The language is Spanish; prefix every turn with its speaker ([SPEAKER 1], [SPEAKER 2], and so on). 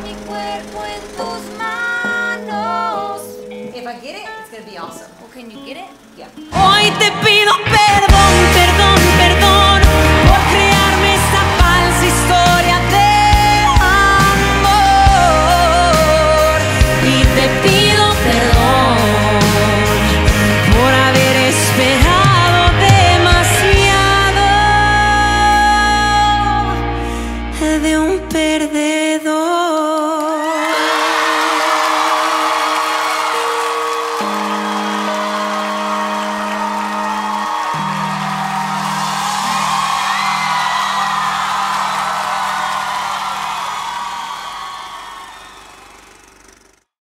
[SPEAKER 1] mi cuerpo en tus manos.
[SPEAKER 2] If I get it, it's gonna be awesome.
[SPEAKER 1] Well, can you get it? Yeah. Hoy te pido perdón, perdón, perdón por crearme esta falsa historia de amor. Y te pido perdón por haber esperado demasiado de un perdedor.